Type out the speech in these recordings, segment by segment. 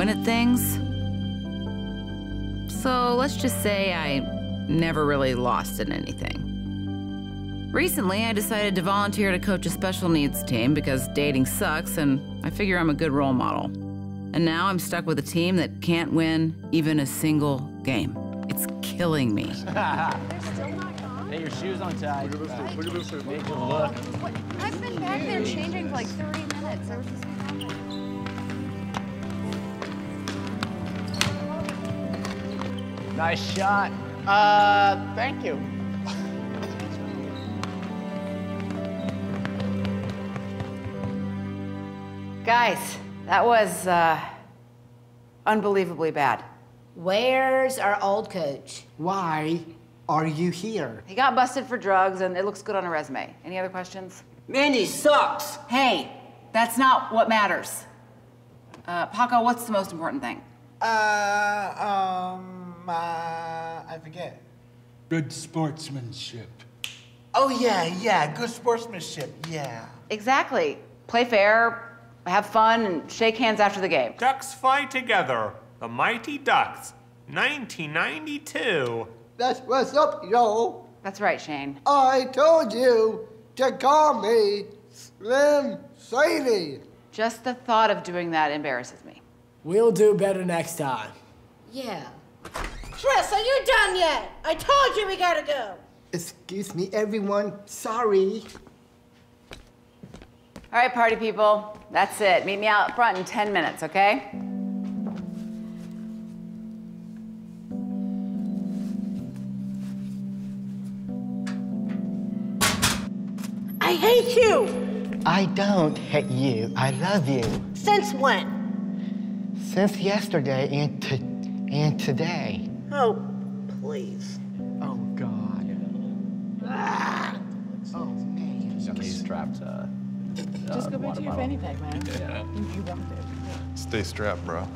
win at things. So let's just say I never really lost at anything. Recently, I decided to volunteer to coach a special needs team because dating sucks and I figure I'm a good role model. And now I'm stuck with a team that can't win even a single game. It's killing me. Hey, your shoes untied. Look at this, look at this. Make it look. I've been back there changing for like 30 minutes. Nice shot. Uh, thank you. Guys, that was uh, unbelievably bad. Where's our old coach? Why are you here? He got busted for drugs and it looks good on a resume. Any other questions? Mandy sucks. Hey, that's not what matters. Uh, Paco, what's the most important thing? Uh, um, uh, I forget. Good sportsmanship. Oh, yeah, yeah, good sportsmanship, yeah. Exactly. Play fair, have fun, and shake hands after the game. Ducks fly together. The Mighty Ducks. 1992. That's what's up, yo. That's right, Shane. I told you to call me Slim Shady. Just the thought of doing that embarrasses me. We'll do better next time. Yeah. Chris, are you done yet? I told you we gotta go. Excuse me, everyone. Sorry. All right, party people, that's it. Meet me out front in 10 minutes, okay? I hate you. I don't hate you. I love you. Since when? Since yesterday and to and today. Oh, please. Oh God. Ah. Oh man. Got these strapped. Uh, Just uh, go back to your fanny pack, man. Yeah. You, you rocked it. Stay strapped, bro.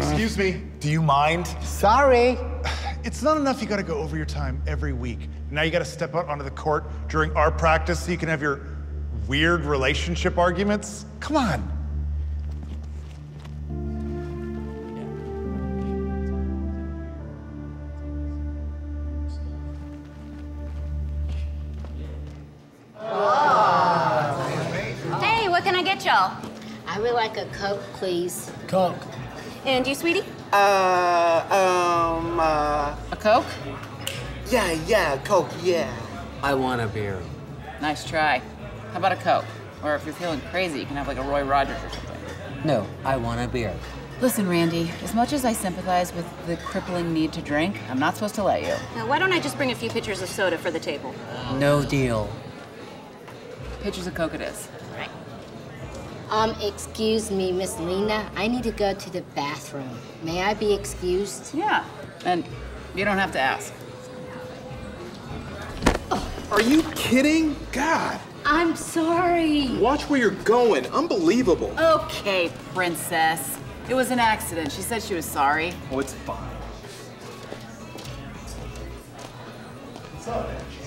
Excuse me, do you mind? Sorry. It's not enough you gotta go over your time every week. Now you gotta step out onto the court during our practice so you can have your weird relationship arguments? Come on. Hey, what can I get y'all? I would like a Coke, please. Coke. And you, sweetie? Uh, um, uh. A Coke? Yeah, yeah, Coke, yeah. I want a beer. Nice try. How about a Coke? Or if you're feeling crazy, you can have like a Roy Rogers or something. No, I want a beer. Listen, Randy, as much as I sympathize with the crippling need to drink, I'm not supposed to let you. Now, why don't I just bring a few pitchers of soda for the table? No deal. Pitchers of Coke it is. Right. Um, excuse me, Miss Lena. I need to go to the bathroom. May I be excused? Yeah. And you don't have to ask. Are you kidding? God. I'm sorry. Watch where you're going. Unbelievable. Okay, princess. It was an accident. She said she was sorry. Oh, it's fine.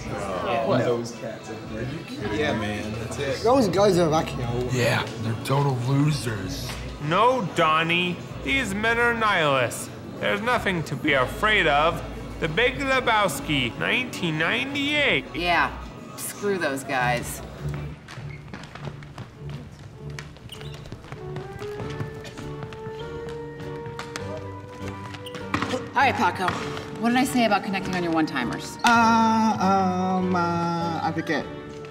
Oh, what? Those cats over there. Are you kidding yeah, man. That's it. Those guys are lucky. Yeah, they're total losers. No, Donnie. These men are nihilists. There's nothing to be afraid of. The Big Lebowski, 1998. Yeah. Screw those guys. All right, Paco. What did I say about connecting on your one-timers? Uh, um, uh, I forget.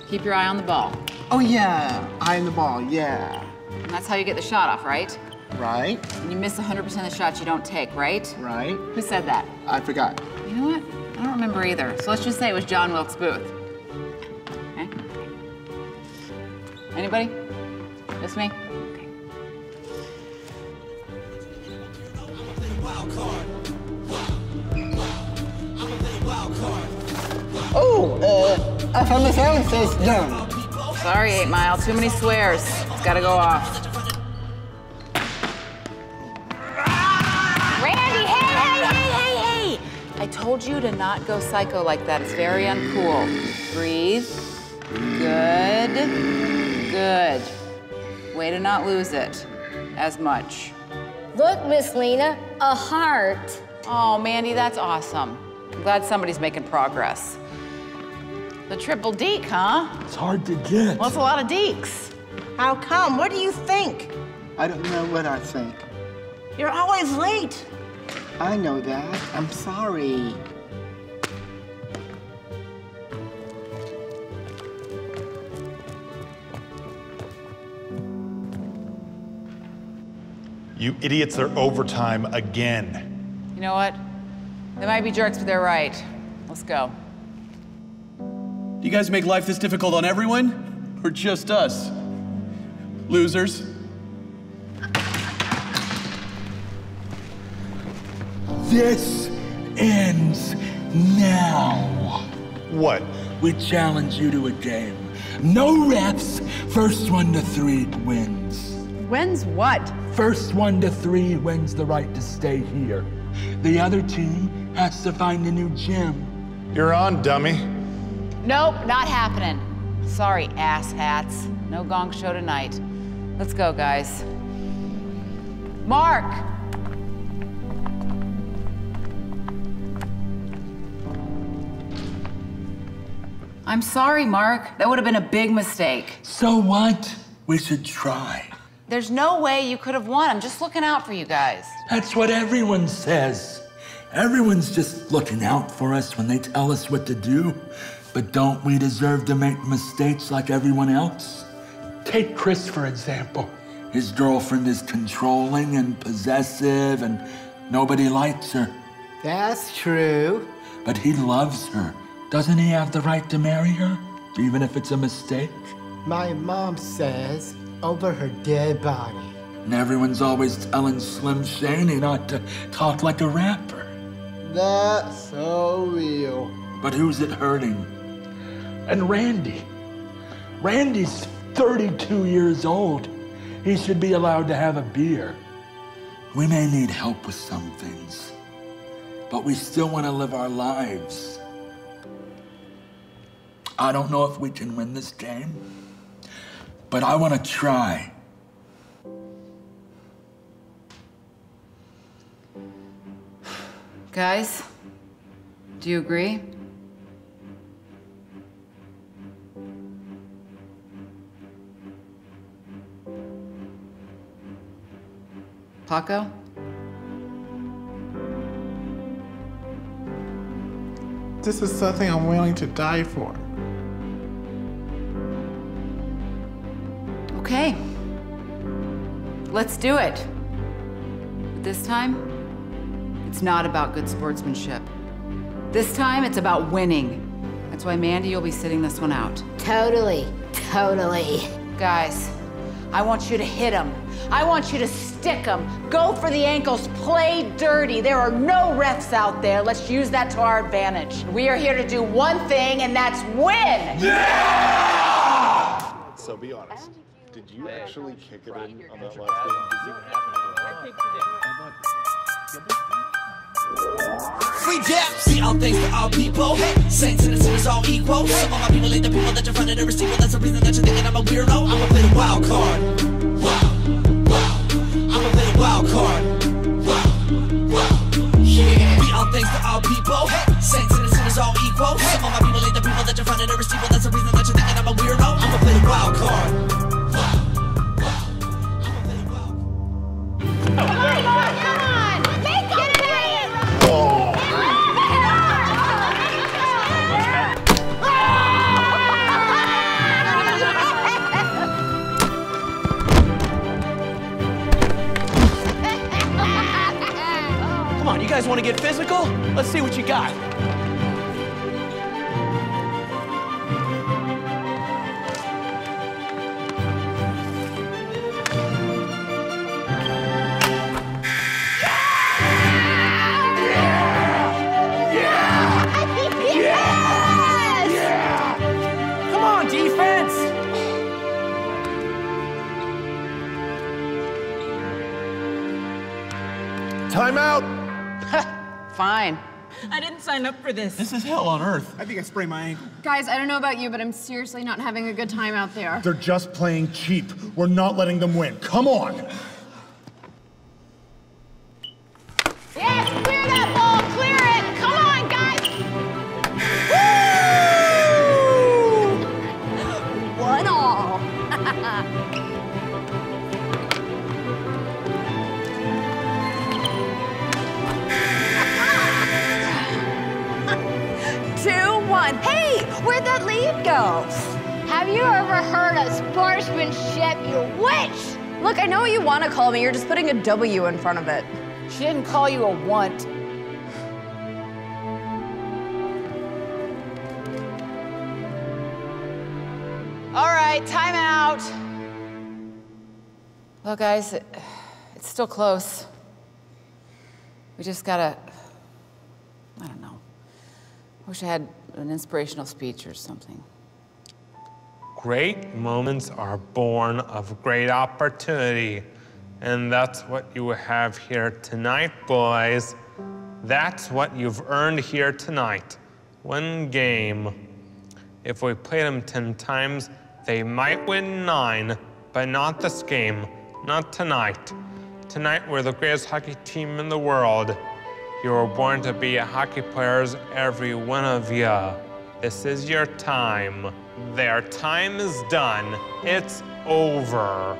Keep your eye on the ball. Oh, yeah. Eye on the ball, yeah. And that's how you get the shot off, right? Right, And you miss 100% of the shots you don't take, right? right. Who said that? I forgot. You know what? I don't remember either. So let's just say it was John Wilkes Booth. Anybody? Just me? Okay. Oh, uh, I found the sound says done. Sorry, Eight Mile. Too many swears. It's gotta go off. Randy, hey, hey, hey, hey, hey! I told you to not go psycho like that. It's very uncool. Breathe. Good. Good. Way to not lose it as much. Look, Miss Lena, a heart. Oh, Mandy, that's awesome. I'm glad somebody's making progress. The triple deke, huh? It's hard to get. Well, it's a lot of dekes. How come? What do you think? I don't know what I think. You're always late. I know that. I'm sorry. You idiots are overtime again. You know what? They might be jerks, but they're right. Let's go. Do you guys make life this difficult on everyone? Or just us? Losers? This ends now. What? We challenge you to a game. No refs. First one to three wins. Wins what? First one to three wins the right to stay here. The other team has to find a new gym. You're on, dummy. Nope, not happening. Sorry, asshats. No gong show tonight. Let's go, guys. Mark! I'm sorry, Mark. That would have been a big mistake. So what? We should try. There's no way you could have won. I'm just looking out for you guys. That's what everyone says. Everyone's just looking out for us when they tell us what to do. But don't we deserve to make mistakes like everyone else? Take Chris, for example. His girlfriend is controlling and possessive, and nobody likes her. That's true. But he loves her. Doesn't he have the right to marry her, even if it's a mistake? My mom says over her dead body. And everyone's always telling Slim Shady not to talk like a rapper. That's so real. But who's it hurting? And Randy. Randy's 32 years old. He should be allowed to have a beer. We may need help with some things, but we still want to live our lives. I don't know if we can win this game, but I want to try. Guys, do you agree? Paco? This is something I'm willing to die for. Okay. Let's do it. But this time, it's not about good sportsmanship. This time, it's about winning. That's why, Mandy, you'll be sitting this one out. Totally, totally. Guys, I want you to hit them. I want you to stick them. Go for the ankles. Play dirty. There are no refs out there. Let's use that to our advantage. We are here to do one thing, and that's win. Yeah! So be honest. Did you actually kick it in on that last game? Free jabs. Be all things to all people. Hey, saints and sinners all equal. Some of my people ain't the people that you're finding to receive. Well, that's the reason that you're thinking I'm a weirdo. I'ma play the wild card. Wow, wow. I'ma play the wild card. Wow, wow. Yeah. Be all things to all people. Hey, saints and sinners all equal. Some of my people ain't the people that you're finding to receive. Well, that's the reason that you're thinking I'm a weirdo. I'ma play the wild card. Timeout. Fine. I didn't sign up for this. This is hell on earth. I think I sprained my ankle. Guys, I don't know about you, but I'm seriously not having a good time out there. They're just playing cheap. We're not letting them win. Come on. Look, I know what you want to call me. You're just putting a W in front of it. She didn't call you a want. All right, time out. Well, guys, it, it's still close. We just gotta, I don't know. Wish I had an inspirational speech or something. Great moments are born of great opportunity. And that's what you have here tonight, boys. That's what you've earned here tonight. One game. If we played them 10 times, they might win nine, but not this game, not tonight. Tonight, we're the greatest hockey team in the world. You were born to be hockey players, every one of you. This is your time. Their time is done. It's over.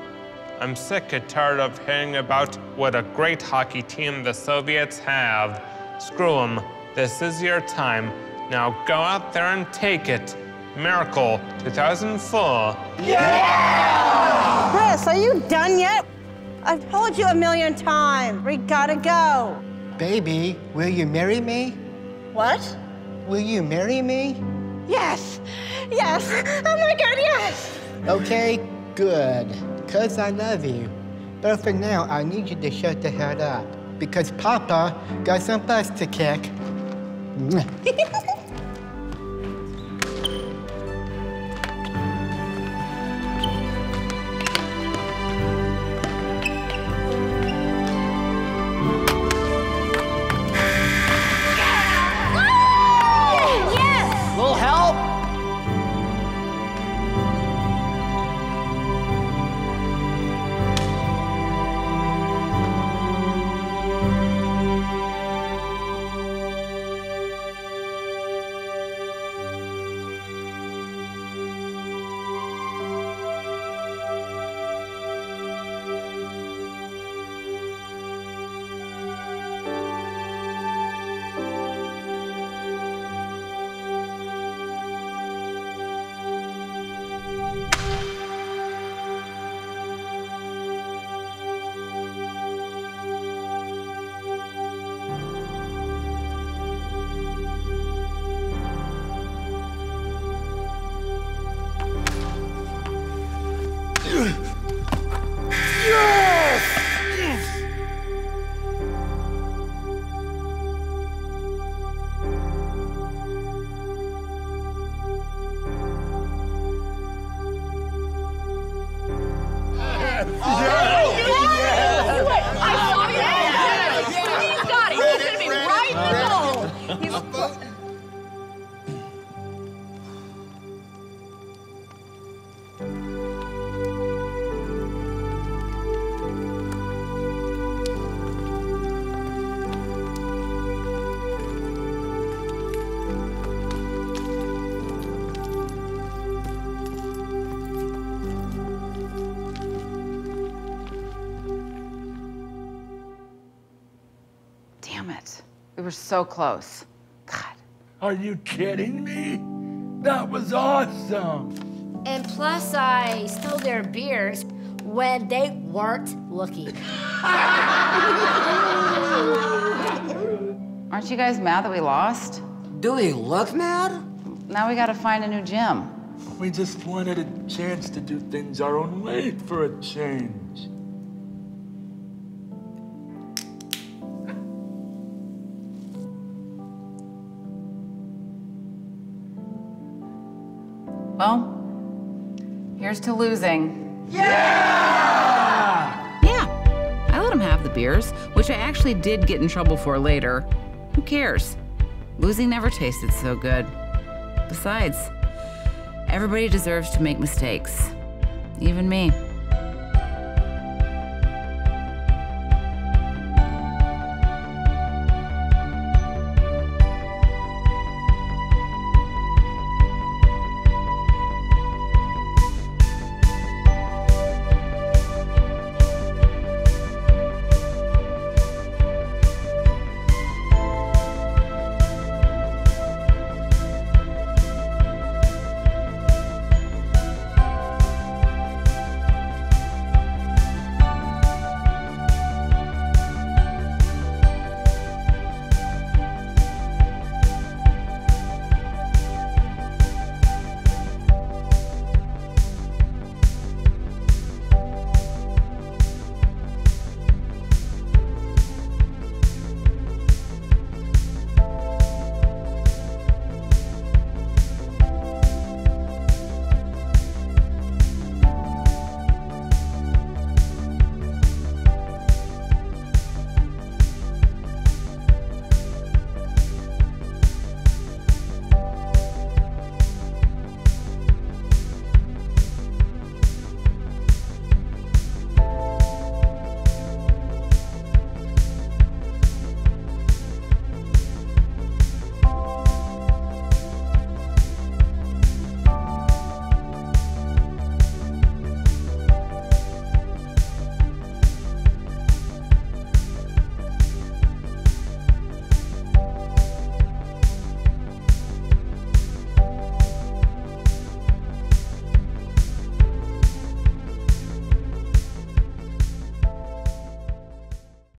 I'm sick and tired of hearing about what a great hockey team the Soviets have. Screw them. This is your time. Now go out there and take it. Miracle 2004. Yeah! Chris, are you done yet? I've told you a million times. We gotta go. Baby, will you marry me? What? Will you marry me? Yes. Yes. Oh my God, yes. Okay, good. Cause I love you. But for now, I need you to shut the hell up. Because Papa got some butts to kick. I Damn it. We were so close. God. Are you kidding me? That was awesome. And plus, I stole their beers when they weren't looking. Aren't you guys mad that we lost? Do we look mad? Now we gotta find a new gym. We just wanted a chance to do things our own way for a change. Well, here's to losing. Yeah! Yeah. I let him have the beers, which I actually did get in trouble for later. Who cares? losing never tasted so good. Besides, everybody deserves to make mistakes, even me.